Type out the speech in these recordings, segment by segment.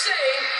say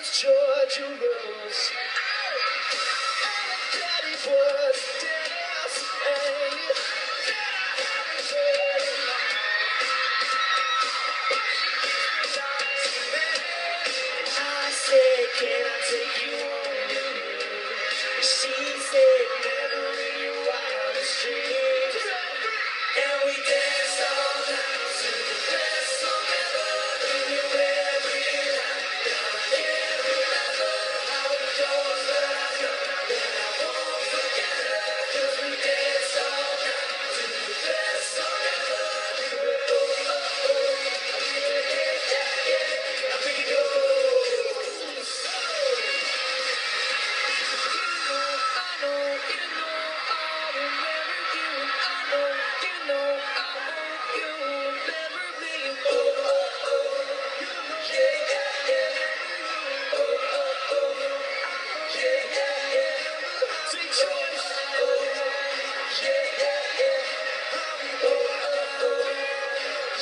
Rose, Georgia Daddy and I said, Can I take you on? She said,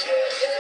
yeah, yeah.